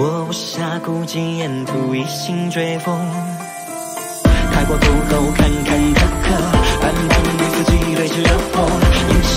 我无暇顾及沿途一心追风。开过路口，坎坎坷坷，安邦与四季对峙热火，眼神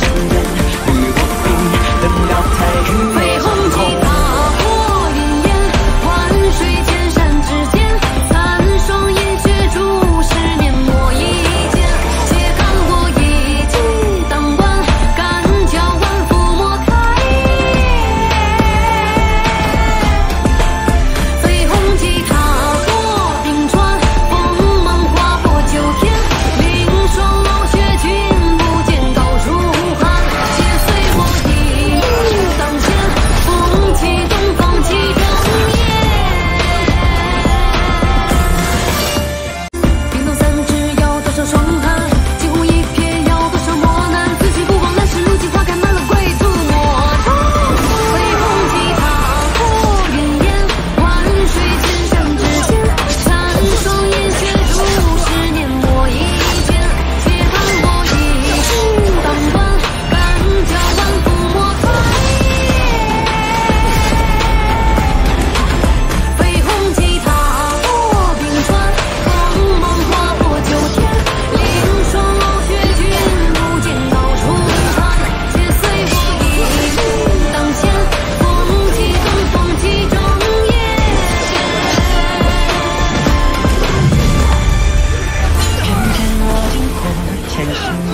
Ugh!